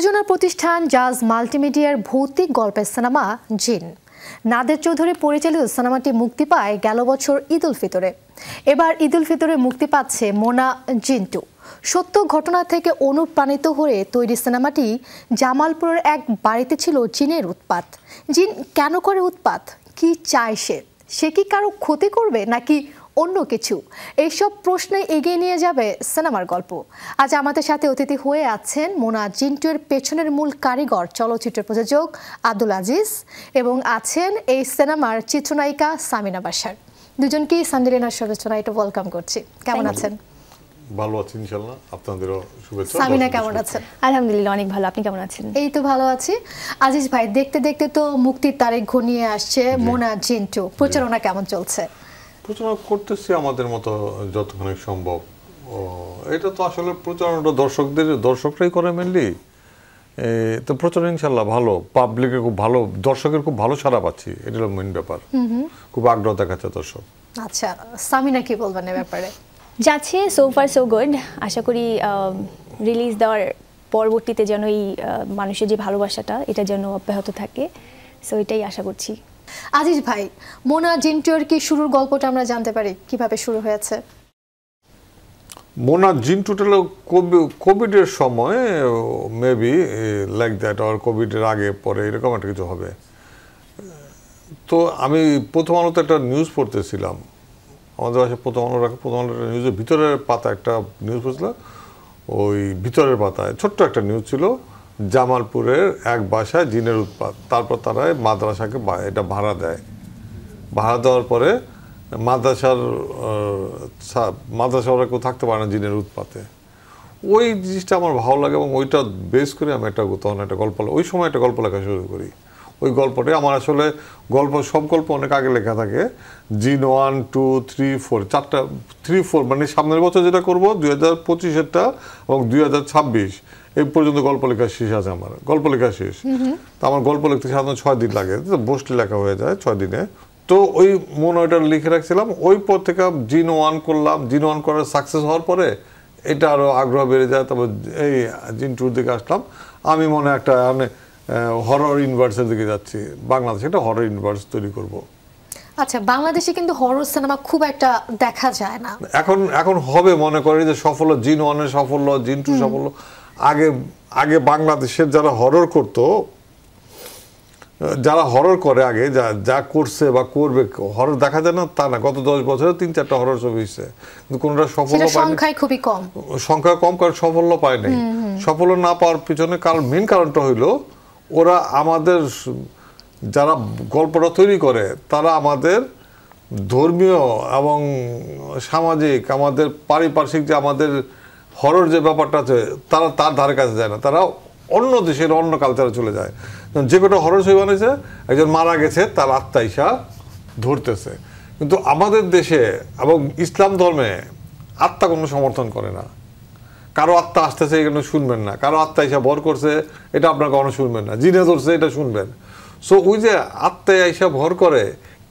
প্রযোজনা প্রতিষ্ঠান জাজ মাল্টিমিডিয়ার ভৌতিক গল্পের সিনেমা জিন। নাদের চৌধুরী পরিচালিত সিনেমাটি মুক্তি পায় গেল বছর ঈদ উল ফিতরে। এবার ঈদ উল ফিতরে মুক্তি পাচ্ছে মোনা জিন্টু। সত্য ঘটনা থেকে অনুপ্রাণিত হয়ে তৈরি সিনেমাটি জামালপুরের এক বাড়িতে ছিল জিনের উৎপাত। জিন কেন করে উৎপাত? কি চায় সে? সে কি কারও ক্ষতি করবে নাকি অন্য কিছু। এইসব প্রশ্নে এগিয়ে নিয়ে যাবে সিনেমার গল্প। আজ আমাদের সাথে অতিথি হয়ে আছেন মোনা জিন্টুয়ের পেছনের মূল কারিগর চলচ্চিত্র প্রযোজক আব্দুল আজিজ এবং আছেন এই সিনেমার চিত্রনায়িকা সামিনা বাসার। দুজনকেই সান্ডেলিনার শুভেচ্ছা নাইটে ওয়েলকাম করছি। কেমন আছেন? ভালো আছি ইনশাল্লাহ আপনাদেরও শুভেচ্ছা। সামিনা কেমন আছেন? আলহামদুলিল্লাহ অনেক ভালো। আপনি কেমন আছেন? এই তো ভালো আছি। আজিজ ভাই দেখতে দেখতে তো মুক্তির তারিখ ঘনিয়ে আসছে মোনা জিন্টু। প্রচারণা কেমন চলছে? প্রচারণা করতেছি আমাদের মতো যতখানি সম্ভব। এটা তো আসলে প্রচারণাটা দর্শকদের দর্শকরাই করে মেনলি তো প্রচার ইনশাল্লাহ ভালো পাবলিকের খুব ভালো দর্শকের খুব ভালো সারা পাচ্ছি এটা হলো মেন ব্যাপার। খুব আগ্রহ দেখাচ্ছে দর্শক। আচ্ছা সামিনা কি বলবেন এ ব্যাপারে? যাচ্ছে সো ফার সো গুড আশা করি রিলিজ দেওয়ার পরবর্তীতে যেন এই মানুষের যে ভালোবাসাটা এটা যেন অব্যাহত থাকে। সো এটাই আশা করছি। আজিজ ভাই, মোনা জিন্টুর কি শুরুর গল্পটা আমরা জানতে পারি? কীভাবে শুরু হয়েছে? মোনা জিন টোটাল কোভিডের সময় মেবি লাইক দ্যাট আর কোভিডের আগে, পরে এরকম একটা কিছু হবে। তো আমি প্রথম আলোতে একটা নিউজ পড়তেছিলাম। আমাদের বাসায় প্রথম আলো রাখে, প্রথম আলো নিউজের ভিতরের পাতা একটা নিউজ পড়ছিলাম ওই ভিতরের পাতায় ছোট্ট একটা নিউজ ছিল। জামালপুরের এক বাসায় জিনের উৎপাত। তারপর তারা মাদ্রাসাকে এটা ভাড়া দেয়। ভাড়া দেওয়ার পরে মাদ্রাসার মাদ্রাসা ওরা কেউ থাকতে পারে না জিনের উৎপাতে। ওই জিনিসটা আমার ভালো লাগে এবং ওইটা বেস করে আমি একটা তখন একটা গল্প ওই সময় একটা গল্প লেখা শুরু করি। ওই গল্পটাই আমার আসলে গল্প, সব গল্প অনেক আগে লেখা থাকে। জিন ওয়ান, টু, থ্রি, ফোর, চারটা, থ্রি, ফোর মানে সামনের বছর যেটা করব, দুই হাজার পঁচিশেরটা এবং দুই হাজার ছাব্বিশ। এই পর্যন্ত গল্প লেখা শেষ আছে আমার। গল্প লেখা শেষ। তো আমার গল্প লিখতে সাধারণত ছয় দিন লাগে। তো বসটি লেখা হয়ে যায় ছয় দিনে। তো ওই মনে ওইটা লিখে রাখছিলাম। ওই পর থেকে জিন ওয়ান করলাম। জিন ওয়ান করার সাকসেস হওয়ার পরে এটা আরও আগ্রহ বেড়ে যায়। তারপর এই জিন টুর দিকে আসলাম। আমি মনে হয় একটা মানে হরর ইউনিভার্সের দিকে যাচ্ছি। বাংলাদেশে একটা হরর ইউনিভার্স তৈরি করব। আচ্ছা বাংলাদেশে কিন্তু হরর সিনেমা খুব একটা দেখা যায় না। এখন এখন হবে মনে করি যে সফল জিন ওয়ানের সাফল্য জিন টু সাফল্য আগে আগে বাংলাদেশের যারা হরর করতো যারা হরর করে আগে যা যা করছে বা করবে হরর দেখা যায় না তা না। গত দশ বছরে তিন চারটা হরর ছবি হয়েছে। কিন্তু কোনটা সফল সংখ্যায় খুবই কম। সংখ্যা কম কারণ সাফল্য পায়নি সাফল্য না পাওয়ার পিছনে কারণ মেন কারণটা হইল ওরা আমাদের যারা গল্পটা তৈরি করে তারা আমাদের ধর্মীয় এবং সামাজিক আমাদের পারিপার্শ্বিক যে আমাদের হরর যে ব্যাপারটা আছে, তারা তার ধারে কাছে যায় না। তারা অন্য দেশের, অন্য কালচারে চলে যায়। যে কটা হরর ছবি বানিয়েছে, একজন মারা গেছে, তার আত্মা ইসা ধরতেছে। কিন্তু আমাদের দেশে এবং ইসলাম ধর্মে আত্মা কোনো সমর্থন করে না। কারও আত্মা আসতেছে এখানে শুনবেন না। কারও আত্মা এসে ভর করছে, এটা আপনার কখনো শুনবেন না। জিনে ধরছে, এটা শুনবেন। সো ওই যে আত্মা এসে ভর করে,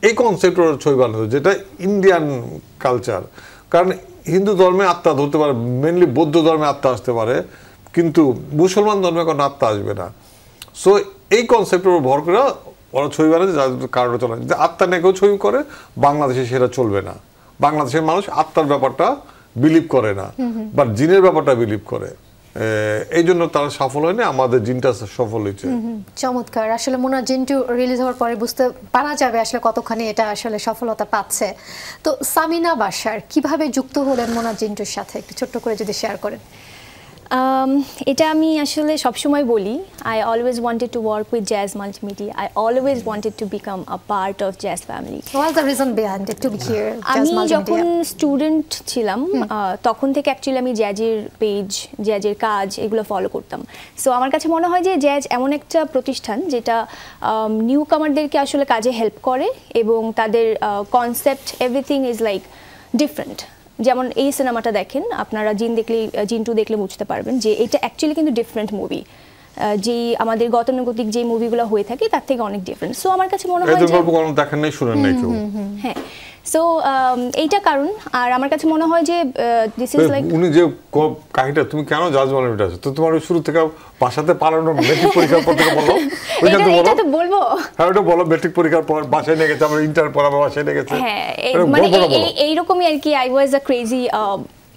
এই কনসেপ্ট ছবি বানাতো যেটা ইন্ডিয়ান কালচার কারণ হিন্দু ধর্মে আত্মা ধরতে পারে মেনলি বৌদ্ধ ধর্মে আত্মা আসতে পারে কিন্তু মুসলমান ধর্মে কোনো আত্মা আসবে না। সো এই কনসেপ্টের উপর ভর করে ওরা ছবি বানাচ্ছে যাদের কারণে চলে যে আত্মা নিয়ে কেউ ছবি করে বাংলাদেশে সেটা চলবে না। বাংলাদেশের মানুষ আত্মার ব্যাপারটা বিলিভ করে না বা জিনের ব্যাপারটা বিলিভ করে। এই জন্য তারা সফল হয়নি, আমাদের জিনটা সফল হয়েছে। চমৎকার। আসলে মোনা, জিনটু রিলিজ হওয়ার পরে বুঝতে পারা যাবে আসলে কতখানি এটা আসলে সফলতা পাচ্ছে। তো সামিনা বাসার কীভাবে যুক্ত হলেন মোনা জিন্টুর সাথে? একটু ছোট্ট করে যদি শেয়ার করেন। এটা আমি আসলে সবসময় বলি I always wanted to work with Jaaz Multimedia I always wanted to become a part of Jaaz family আমি যখন স্টুডেন্ট ছিলাম তখন থেকে অ্যাকচুয়ালি আমি জ্যাজের পেজ জ্যাজের কাজ এগুলো ফলো করতাম। সো আমার কাছে মনে হয় যে জ্যাজ এমন একটা প্রতিষ্ঠান যেটা নিউ কামারদেরকে আসলে কাজে হেল্প করে এবং তাদের concept everything is like different যেমন এই সিনেমাটা দেখেন, আপনারা জিন দেখলে, জিন টু দেখলে বুঝতে পারবেন যে এটা অ্যাকচুয়ালি কিন্তু ডিফারেন্ট মুভি যে আমাদের গতানুগতিক যে মুভিগুলো হয়ে থাকে তার থেকে অনেক ডিফারেন্ট সো আমার কাছে মনে হয় এদের যে গল্প কখনো দেখেন নাই শুনেন নাই কেউ? হ্যাঁ। সো এইটা কারণ। আর আমার কাছে মনে হয় যে দিস ইজ লাইক উনি যে কাহিনীটা তুমি কেন জাজ বানাবে আছে তো তোমার শুরু থেকে বাসাতে পালানো মেট্রিক পরীক্ষার পর থেকে বলো। ওইটা এটা তো বলো। তো বলব। হ্যাঁ ওটা বলো মেট্রিক পরীক্ষার পর বাসায় নিয়ে গেছে আমার ইন্টার পর আমার বাসায় নিয়ে গেছে। হ্যাঁ মানে বলো। এইরকমই আর কি। I was a crazy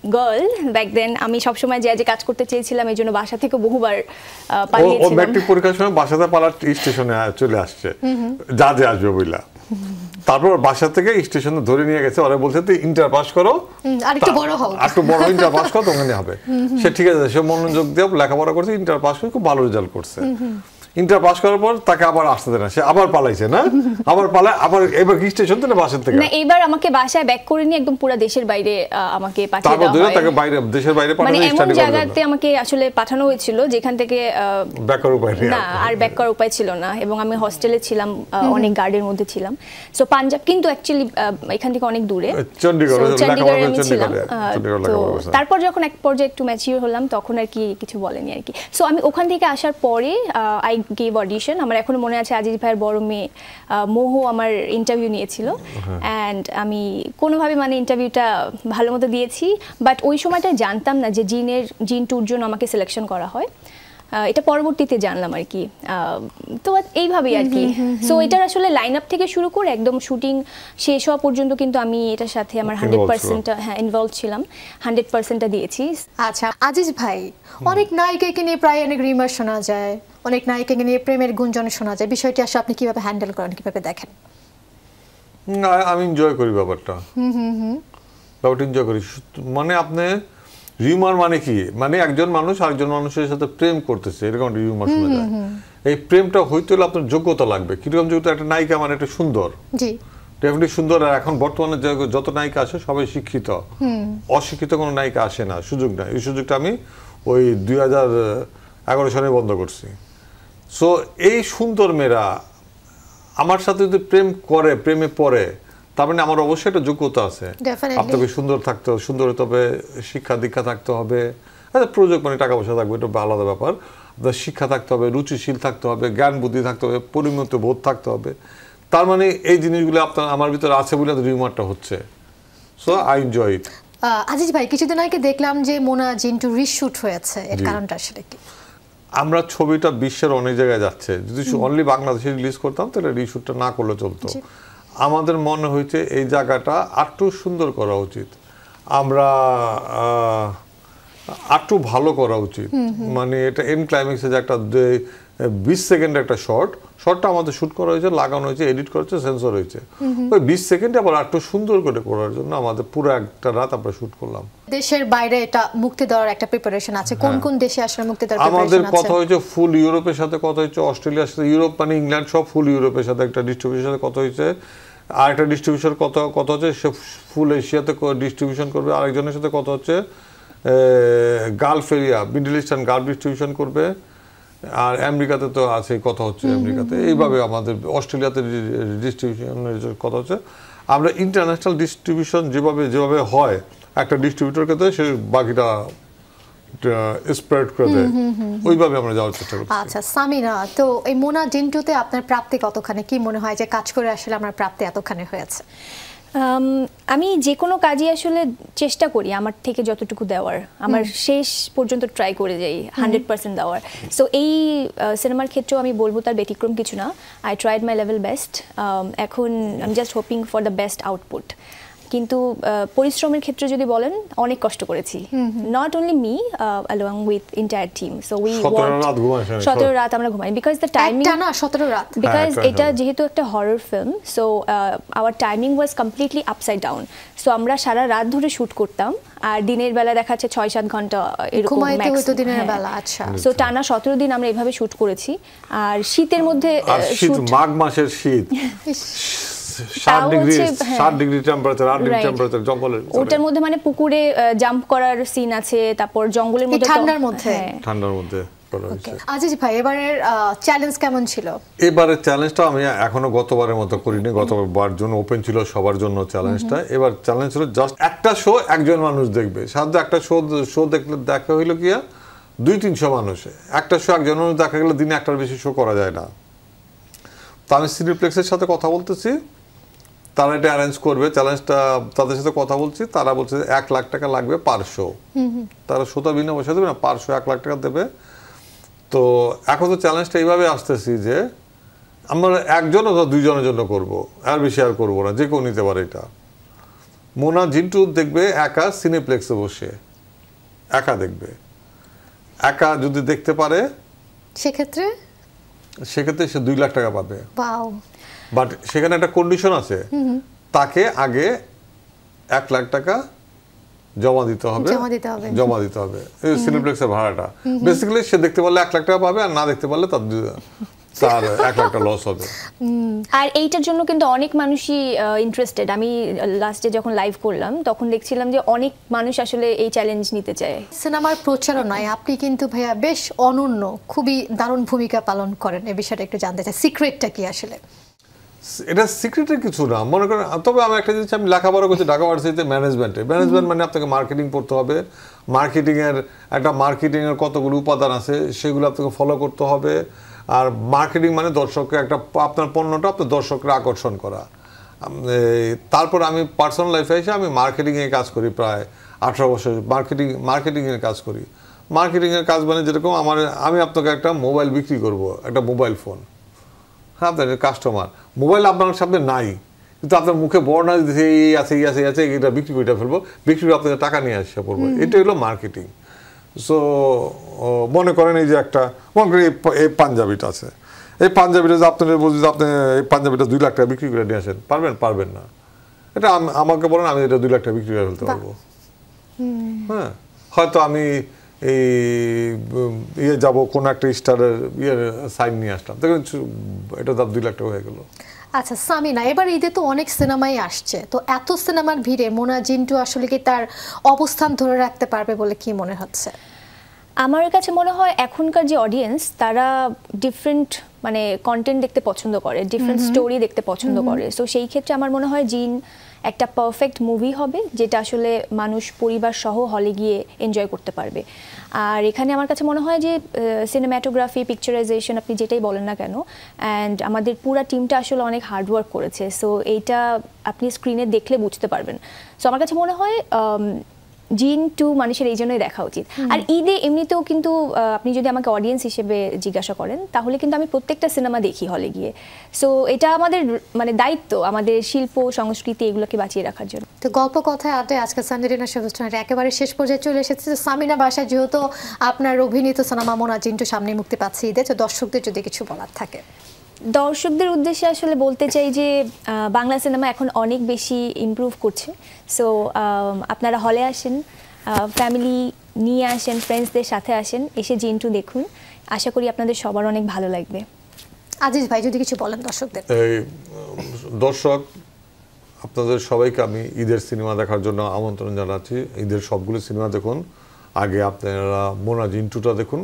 girl back then আমি সবসময় যে যে কাজ করতে চেয়েছিলাম এই জন্য বাসা থেকে বহুবার আহ, ও ম্যাট্রিক পরীক্ষার সময় বাসাতে পালার স্টেশনে চলে আসছে। যা যে আসবে বইলা। তারপর বাসা থেকে স্টেশনে ধরে নিয়ে গেছে। ওরা বলছে তুই ইন্টার পাস করো। আর একটু বড় হও। একটু বড় ইন্টার পাস করো তখন হবে। সে ঠিক আছে সে মনোযোগ দিয়ে লেখাপড়া করছে ইন্টার পাস করে খুব ভালো রেজাল্ট করছে। ইন্টার পাস করার পর তাকে আবার আসতে দেয় না। সে আবার পালাইছে না? আবার পালায় আবার এবার কি স্টেশন থেকে বাসার থেকে? না এইবার আমাকে বাসায় ব্যাক করে নিয়ে একদম পুরো দেশের বাইরে আমাকে পাঠিয়ে তারপর দেওয়া হয়। তাকে বাইরে দেশের বাইরে মানে পাঠানো এমন স্টাডি করার জায়গাতে আমাকে আসলে পাঠানো হয়েছিল যেখান থেকে আহ, বেকার উপায় না আর ব্যাক করার উপায় ছিল না। এবং আমি হস্টেলে ছিলাম অনেক গার্ডের মধ্যে ছিলাম। সো পাঞ্জাব কিন্তু অ্যাকচুয়ালি এখান থেকে অনেক দূরে। চণ্ডীগড়ে করে আমি ছিলাম। তারপর যখন এক পর্যায়ে একটু ম্যাচিওর হলাম তখন আর কি কিছু বলেনি আর কি। সো আমি ওখান থেকে আসার পরে আই গেভ অডিশন আমার এখনও মনে আছে আজিজ ভাইয়ের বড় মেয়ে আহ, মোহ আমার ইন্টারভিউ নিয়েছিল। অ্যান্ড আমি কোনোভাবে মানে ইন্টারভিউটা ভালো মতো দিয়েছি বাট ওই সময়টা জানতাম না যে জিনের জিন টুর জন্য আমাকে সিলেকশন করা হয়। আহ, এটা পরবর্তীতে জানলাম আর কি। আহ, তো এইভাবেই আর কি। সো এটার আসলে লাইন আপ থেকে শুরু করে একদম শুটিং শেষ হওয়া পর্যন্ত কিন্তু আমি এটার সাথে আমার হান্ড্রেড। পার্সেন্টটা হ্যাঁ ইনভলভ ছিলাম। হান্ড্রেড পার্সেন্টটা দিয়েছি। আচ্ছা আজিজ ভাই অনেক নায়িকাকে নিয়ে প্রায় অনেক রিমার শোনা যায়। অনেক নায়িকাকে নিয়ে প্রেমের গুঞ্জন শোনা যায়। বিষয়টি আসলে আপনি কীভাবে হ্যান্ডেল করেন কীভাবে দেখেন? না, আমি এনজয় করি ব্যাপারটা। ব্যাপারটা এনজয় করি। মানে আপনি রিউমার মানে কি? মানে একজন মানুষ আরেকজন মানুষের সাথে প্রেম করতেছে এরকম রিউমার শোনা যায়। এই প্রেমটা হইতে হলে আপনার যোগ্যতা লাগবে। কীরকম যোগ্যতা একটা নায়িকা মানে একটা সুন্দর। জি। ডেফিনেটলি সুন্দর। আর এখন বর্তমানে যত নায়িকা আছে সবাই শিক্ষিত। অশিক্ষিত কোনো নায়িকা আসে না সুযোগ নাই। এই সুযোগটা আমি ওই দুই হাজার এগারো সালে বন্ধ করছি। সো এই সুন্দর মেয়েরা আমার সাথে যদি প্রেম করে প্রেমে পড়ে তার মানে আমার অবশ্যই একটা যোগ্যতা আছে. আপনাকে সুন্দর থাকতে হবে সুন্দর হতে হবে শিক্ষা দীক্ষা থাকতে হবে। আচ্ছা প্রয়োজক মানে টাকা পয়সা থাকবে এটা আলাদা ব্যাপার। আপনার শিক্ষা থাকতে হবে রুচিশীল থাকতে হবে জ্ঞান বুদ্ধি থাকতে হবে পরিমিত বোধ থাকতে হবে। তার মানে এই জিনিসগুলো আপনার আমার ভিতরে আছে বলে রিউমারটা হচ্ছে। So I enjoy it Aziz ভাই কিছুদিন আগে দেখলাম যে মোনা জিন্টু রিশুট হয়েছে এর কারণটা আসলে কি? আমরা ছবিটা বিশ্বের অনেক জায়গায় যাচ্ছে। যদি অনলি বাংলাদেশে রিলিজ করতাম তাহলে রিশুটটা না করলে চলতো। আমাদের মনে হয়েছে এই জায়গাটা আরটু সুন্দর করা উচিত। আমরা আরটু ভালো করা উচিত। মানে এটা এন ক্লাইম্যাক্সে যে একটা বিশ সেকেন্ড একটা শর্ট শর্টটা আমাদের শুট করা হয়েছে লাগানো হয়েছে এডিট করা হয়েছে সেন্সর হয়েছে। ওই বিশ সেকেন্ডে আবার আরটু সুন্দর করে করার জন্য আমাদের পুরো একটা রাত আমরা শুট করলাম। দেশের বাইরে এটা মুক্তি দেওয়ার একটা প্রিপারেশন আছে। কোন কোন দেশে আসলে মুক্তি দেওয়ার আমাদের কথা হয়েছে ফুল ইউরোপের সাথে কথা হয়েছে অস্ট্রেলিয়ার সাথে ইউরোপ মানে ইংল্যান্ড সব ফুল ইউরোপের সাথে একটা ডিস্ট্রিবিউশনের সাথে কথা হয়েছে। আর একটা ডিস্ট্রিবিউশন কথা কথা হচ্ছে সে ফুল এশিয়াতে ডিস্ট্রিবিউশন করবে আরেকজনের সাথে কথা হচ্ছে gulf area middle eastern gulf distribution করবে। আর আমেরিকাতে তো আছে কথা হচ্ছে আমেরিকাতে। এইভাবে আমাদের অস্ট্রেলিয়াতে ডিস্ট্রিবিউশনের কথা হচ্ছে আমরা ইন্টারন্যাশনাল ডিস্ট্রিবিউশন যেভাবে যেভাবে হয় একটা ডিস্ট্রিবিউটর ক্ষেত্রে সে বাকিটা স্প্রেড করে দেয়। ওইভাবে আমরা যাওয়ার চেষ্টা করছি। আচ্ছা সামিনা তো এই মোনা জিন্টুতে আপনার প্রাপ্তি কতখানি? কি মনে হয় যে কাজ করে আসলে আমার প্রাপ্তি এতখানি হয়েছে? আম, যে কোনো কাজই আসলে চেষ্টা করি আমার থেকে যতটুকু দেওয়ার। আমার শেষ পর্যন্ত ট্রাই করে যাই হান্ড্রেড পার্সেন্ট দেওয়ার। সো এই সিনেমার ক্ষেত্রেও আমি বলব তার ব্যতিক্রম কিছু না। I tried my level best এখন I am just hoping for the best output কিন্তু আহ, পরিশ্রমের ক্ষেত্রে যদি বলেন অনেক কষ্ট করেছি। Not only me along with entire team so we 17 রাত ঘুমাইছেন, সতেরো রাত আমরা ঘুমাই বিকজ দ্য টাইমিং না সতেরো রাত। বিকজ এটা হ্যাঁ। যেহেতু একটা horror film so our timing was completely upside down so আমরা সারা রাত ধরে শুট করতাম আর দিনের বেলা দেখা যাচ্ছে ছয় সাত ঘণ্টা এরকম max- হইতো দিনের হ্যাঁ। বেলা, আচ্ছা। সো টানা সতেরো দিন আমরা এভাবে শুট করেছি আর শীতের মধ্যে শুট মাঘ মাসের শীত। ডিগ্রি হ্যাঁ। ডিগ্রি টেম্পারেচার আট ডিগ্রি টেম্পারেচার জঙ্গলের ওটার মধ্যে মানে পুকুরে জাম্প করার সিন আছে তারপর জঙ্গলের মধ্যে ঠান্ডার মধ্যে? হ্যাঁ। ঠান্ডার মধ্যে করা ওকে হয়েছে আজিজ ভাই এবারের চ্যালেঞ্জ কেমন ছিল? এবারে চ্যালেঞ্জটা আমি এখনও গতবারের মতো করিনি গতবার জন্য ওপেন ছিল সবার জন্য চ্যালেঞ্জটা এবার চ্যালেঞ্জ ছিল জাস্ট একটা শো একজন মানুষ দেখবে। সাধারণত একটা শো শো দেখলে দেখা হইল কি দুই তিনশো মানুষ। একটা শো একজন মানুষ দেখা গেলে দিনে একটার বেশি শো করা যায় না। তো আমি সিনিপ্লেক্সের সাথে কথা বলতেছি। তারা এটা অ্যারেঞ্জ করবে চ্যালেঞ্জটা তাদের সাথে কথা বলছি তারা বলছে যে এক লাখ টাকা লাগবে পার শো তারা শোতা বিনা পয়সা দেবে না পারশো এক লাখ টাকা দেবে। তো এখন তো চ্যালেঞ্জটা এইভাবে আসতেছি যে আমরা একজন অথবা দুইজনের জন্য করব আর বেশি আর করব না যে কেউ নিতে পারে এটা। মোনা জিন্টু দেখবে একা সিনেপ্লেক্সে বসে একা দেখবে। একা যদি দেখতে পারে সেক্ষেত্রে? সেক্ষেত্রে সে দুই লাখ টাকা পাবে। বাট সেখানে একটা কন্ডিশন আছে। তাকে আগে এক লাখ টাকা জমা দিতে হবে। জমা দিতে হবে। জমা দিতে হবে। সিনেপ্লেক্সের ভাড়াটা। বেসিক্যালি সে দেখতে পারলে এক লাখ টাকা পাবে আর না দেখতে পারলে তার তার এক লাখ লস হবে। আর এইটার জন্য কিন্তু অনেক মানুষই ইন্টারেস্টেড আমি লাস্টে যখন লাইভ করলাম তখন দেখছিলাম যে অনেক মানুষ আসলে এই চ্যালেঞ্জ নিতে চায়। সিনেমার প্রচারণায় আপনি কিন্তু ভাইয়া বেশ অনন্য খুবই দারুণ ভূমিকা পালন করেন। এই বিষয়টা একটু জানতে চাই সিক্রেটটা কি আসলে? এটা সিক্রেটের কিছু না মনে করেন তবে আমি একটা জিনিস আমি লেখাপড়া করছি ঢাকা ভার্সিটিতে ম্যানেজমেন্টে ম্যানেজমেন্ট মানে আপনাকে মার্কেটিং করতে হবে। মার্কেটিংয়ের একটা মার্কেটিংয়ের কতগুলো উপাদান আছে সেগুলো আপনাকে ফলো করতে হবে। আর মার্কেটিং মানে দর্শককে একটা আপনার পণ্যটা আপনার দর্শকরা আকর্ষণ করা। তারপর আমি পার্সোনাল লাইফে এসে আমি মার্কেটিংয়ে কাজ করি প্রায় আঠারো বছর। মার্কেটিং মার্কেটিংয়ের কাজ করি। মার্কেটিংয়ের কাজ মানে যেরকম আমার আমি আপনাকে একটা মোবাইল বিক্রি করব একটা মোবাইল ফোন হ্যাঁ আপনার কাস্টমার মোবাইল আপনার সামনে নাই। কিন্তু আপনার মুখে বর্ণা দিতেছে এই আছে এই আছে এই আছে এটা বিক্রি করে ফেলব। বিক্রি করে আপনাকে টাকা নিয়ে আসছে পড়ব এটা হলো মার্কেটিং সো মনে করেন এই যে একটা মনে করেন এই পাঞ্জাবিটা আছে। এই পাঞ্জাবিটা যে আপনার বলছি যে আপনি এই পাঞ্জাবিটা দুই লাখ টাকা বিক্রি করে নিয়ে আসেন পারবেন? পারবেন না। এটা আমাকে বলেন আমি এটা দুই লাখ টাকা বিক্রি করে ফেলতে পারব। হ্যাঁ হয়তো আমি এই ইয়ে যাব কোন একটা স্টারের ইয়ে সাইন নিয়ে আসলাম। দেখুন এটা দাম দুই লাখ টাকা হয়ে গেল। আচ্ছা সামিনা এবার ঈদে তো অনেক সিনেমাই আসছে। তো এত সিনেমার ভিড়ে মোনা জিন্টু আসলে কি তার অবস্থান ধরে রাখতে পারবে বলে কি মনে হচ্ছে? আমার কাছে মনে হয় এখনকার যে অডিয়েন্স তারা ডিফারেন্ট মানে কন্টেন্ট দেখতে পছন্দ করে ডিফারেন্ট স্টোরি দেখতে পছন্দ করে। তো সেই ক্ষেত্রে আমার মনে হয় জিন একটা পারফেক্ট মুভি হবে, যেটা আসলে মানুষ পরিবার সহ হলে গিয়ে এনজয় করতে পারবে। আর এখানে আমার কাছে মনে হয় যে সিনেম্যাটোগ্রাফি পিকচারাইজেশন আপনি যেটাই বলেন না কেন অ্যান্ড আমাদের পুরা টিমটা আসলে অনেক হার্ডওয়ার্ক করেছে। সো এইটা আপনি স্ক্রিনে দেখলে বুঝতে পারবেন। সো আমার কাছে মনে হয় জিন টু মানুষের এই জন্যই দেখা উচিত। আর ঈদে এমনিতেও কিন্তু আপনি যদি আমাকে অডিয়েন্স হিসেবে জিজ্ঞাসা করেন তাহলে কিন্তু আমি প্রত্যেকটা সিনেমা দেখি হলে গিয়ে। সো এটা আমাদের মানে দায়িত্ব আমাদের শিল্প সংস্কৃতি এগুলোকে বাঁচিয়ে রাখার জন্য। তো গল্প কথায় আড্ডে আজকে সানডে ডিনার অনুষ্ঠানের একেবারে শেষ পর্যায়ে চলে এসেছে। সামিনা বাসায় যেহেতু আপনার অভিনীত সিনেমা মোনা জিন্টু সামনে মুক্তি পাচ্ছে ঈদে তো দর্শকদের যদি কিছু বলার থাকে। দর্শকদের উদ্দেশ্যে আসলে বলতে চাই যে বাংলা সিনেমা এখন অনেক বেশি ইমপ্রুভ করছে। সো আপনারা হলে আসেন ফ্যামিলি নিয়ে আসেন ফ্রেন্ডসদের সাথে আসেন এসে জিন্টু দেখুন। আশা করি আপনাদের সবার অনেক ভালো লাগবে। আজিজ ভাই যদি কিছু বলেন দর্শকদের। দর্শক আপনাদের সবাইকে আমি ঈদের সিনেমা দেখার জন্য আমন্ত্রণ জানাচ্ছি। ঈদের সবগুলো সিনেমা দেখুন। আগে আপনারা মোনা জিন্টুটা দেখুন।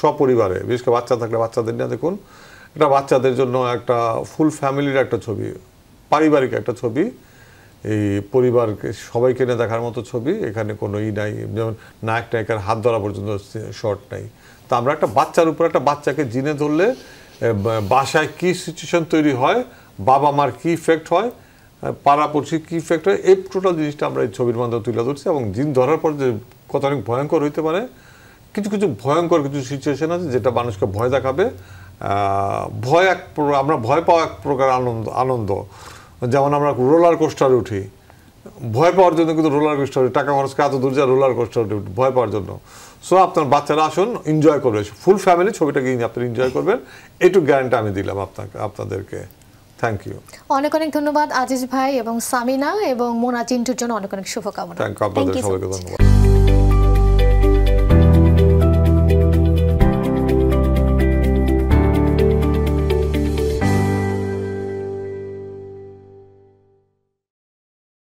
সপরিবারে বিশেষ করে বাচ্চা থাকলে বাচ্চাদের নিয়ে দেখুন। এটা বাচ্চাদের জন্য একটা ফুল ফ্যামিলির একটা ছবি, পারিবারিক একটা ছবি। এই পরিবারকে সবাইকে নিয়ে দেখার মতো ছবি, এখানে কোনো ই নাই। যেমন নায়ক নায়িকার হাত ধরা পর্যন্ত শর্ট নাই। তা আমরা একটা বাচ্চার উপর একটা বাচ্চাকে জিনে ধরলে বাসায় কি সিচুয়েশন তৈরি হয়, বাবা মার কি ইফেক্ট হয় পাড়াপড়শি কি ইফেক্ট হয়, এই টোটাল জিনিসটা আমরা এই ছবির মাধ্যমে তুলে ধরছি এবং জিন ধরার পর যে কত অনেক ভয়ঙ্কর হইতে পারে, কিছু কিছু ভয়ঙ্কর কিছু সিচুয়েশন আছে যেটা মানুষকে ভয় দেখাবে। ভয় এক আমরা ভয় পাওয়া এক প্রকার আনন্দ আনন্দ। যেমন আমরা রোলার কোস্টারে উঠি। ভয় পাওয়ার জন্য কিন্তু রোলার কোস্টারে টাকা খরচ এত দূর যায় রোলার কোস্টারে উঠি ভয় পাওয়ার জন্য। সো আপনার বাচ্চারা আসুন এনজয় করবে। ফুল ফ্যামিলি ছবিটাকে আপনি এনজয় করবেন। এইটুকু গ্যারান্টি আমি দিলাম আপনাকে আপনাদেরকে। থ্যাংক ইউ অনেক অনেক ধন্যবাদ আজিজ ভাই এবং সামিনা এবং মোনা জিন্টুর জন্য অনেক অনেক শুভকামনা। থ্যাংক ইউ আপনাদের সবাইকে ধন্যবাদ।